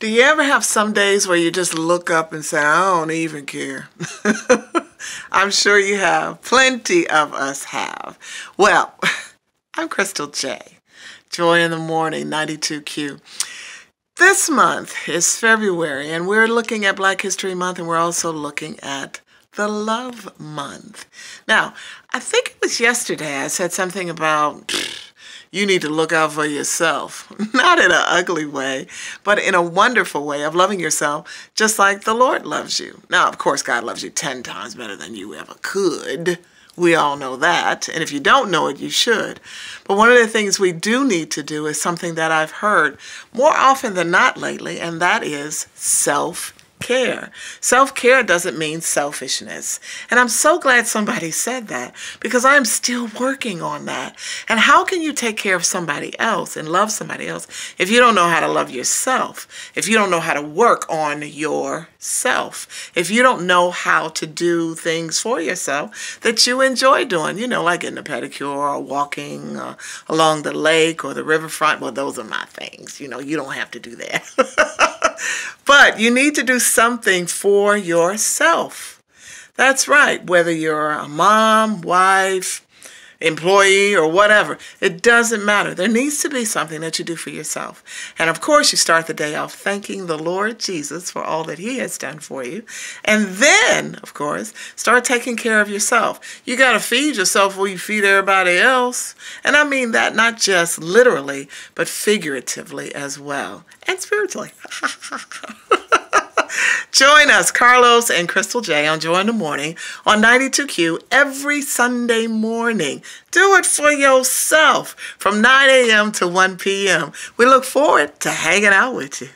Do you ever have some days where you just look up and say, I don't even care? I'm sure you have. Plenty of us have. Well, I'm Crystal J. Joy in the Morning, 92Q. This month is February, and we're looking at Black History Month, and we're also looking at the Love Month. Now, I think it was yesterday I said something about you need to look out for yourself. Not in an ugly way, but in a wonderful way of loving yourself just like the Lord loves you. Now, of course, God loves you 10 times better than you ever could. We all know that. And if you don't know it, you should. But one of the things we do need to do is something that I've heard more often than not lately, and that is self care. Self care doesn't mean selfishness. And I'm so glad somebody said that because I'm still working on that. And how can you take care of somebody else and love somebody else if you don't know how to love yourself? If you don't know how to work on yourself? If you don't know how to do things for yourself that you enjoy doing, you know, like getting a pedicure or walking uh, along the lake or the riverfront. Well, those are my things. You know, you don't have to do that. But you need to do something for yourself. That's right, whether you're a mom, wife, employee, or whatever, it doesn't matter. There needs to be something that you do for yourself. And of course, you start the day off thanking the Lord Jesus for all that He has done for you. And then, of course, start taking care of yourself. You got to feed yourself before you feed everybody else. And I mean that not just literally, but figuratively as well, and spiritually. Join us, Carlos and Crystal Joy, on Joy in the Morning on 92Q every Sunday morning. Do it for yourself from 9 a.m. to 1 p.m. We look forward to hanging out with you.